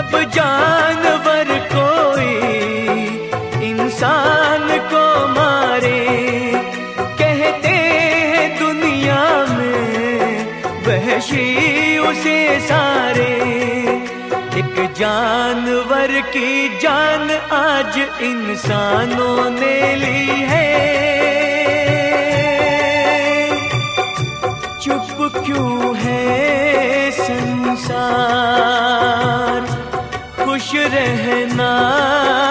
जब जानवर कोई इंसान को मारे। कहते हैं दुनिया में वहशी उसे सारे। एक जानवर की जान आज इंसानों ने ली है। चुप क्यों है संसार? खुश रहना।